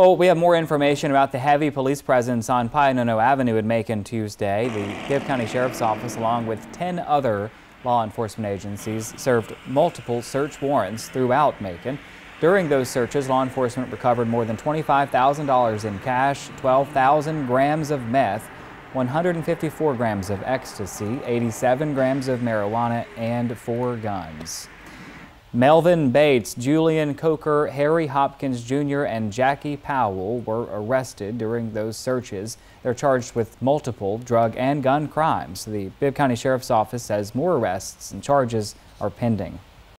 Well, we have more information about the heavy police presence on Pio Nono Avenue in Macon Tuesday. The Bibb County Sheriff's Office, along with 10 other law enforcement agencies, served multiple search warrants throughout Macon. During those searches, law enforcement recovered more than $25,000 in cash, 12,000 grams of meth, 154 grams of ecstasy, 87 grams of marijuana, and four guns. Melvin Bates, Julian Coker, Harry Hopkins Jr., and Jackie Powell were arrested during those searches. They're charged with multiple drug and gun crimes. The Bibb County Sheriff's Office says more arrests and charges are pending.